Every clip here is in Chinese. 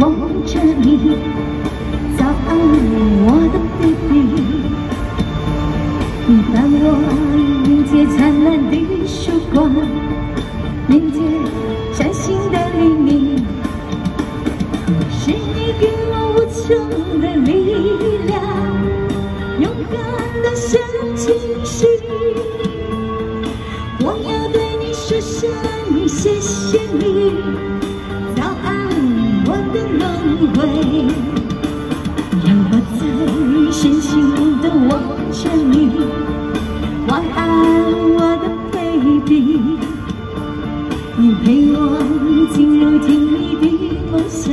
望着你。早安，我的 baby，你伴我迎接灿烂的曙光，迎接崭新的黎明。是你给我无穷的力量，勇敢的向前行。我要对你说声谢谢你，的轮回，让我再深情地望着你。晚安，我的 baby，你陪我进入甜蜜的梦乡，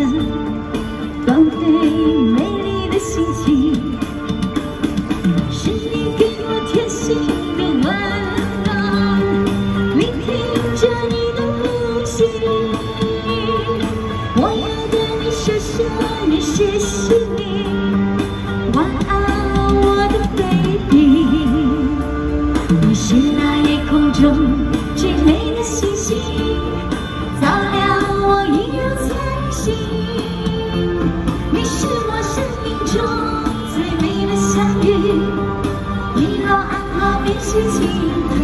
你若安好便是晴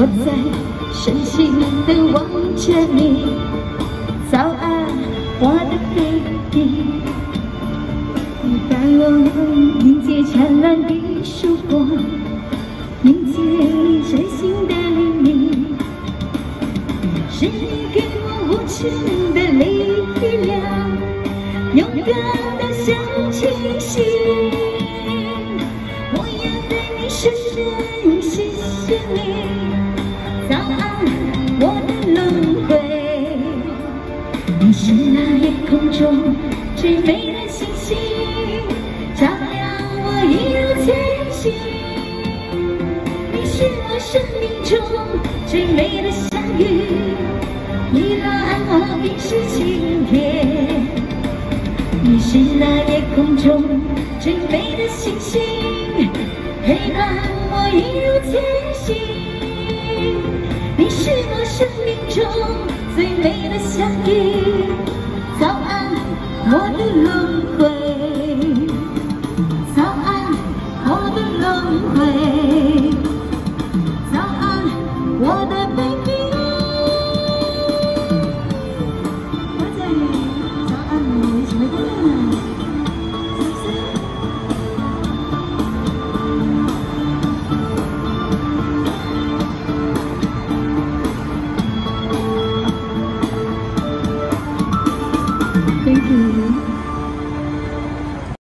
我在深情地望着你，早安，我的 baby，你带我迎接灿烂的曙光，迎接崭新的黎明，是你给我无穷的力量，勇敢地向前行。谢谢你，早安，我的轮回。你是那夜空中最美的星星，照亮我一路前行。你是我生命中最美的相遇，你若安好便是晴天。你是那夜空中最美的星星，陪伴一路前行。你是我生命中最美的相遇，早安，我的轮回。早安，我的轮回。早安，我的